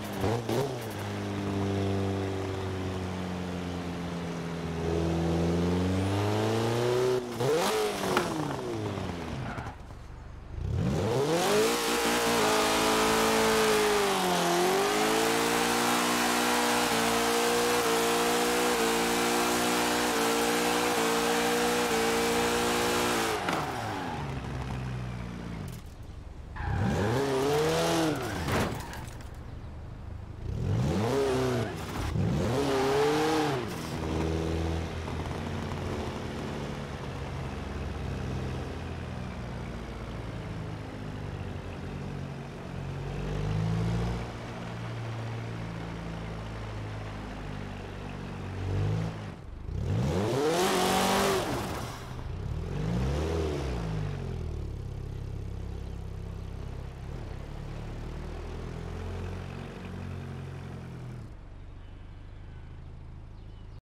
Oh,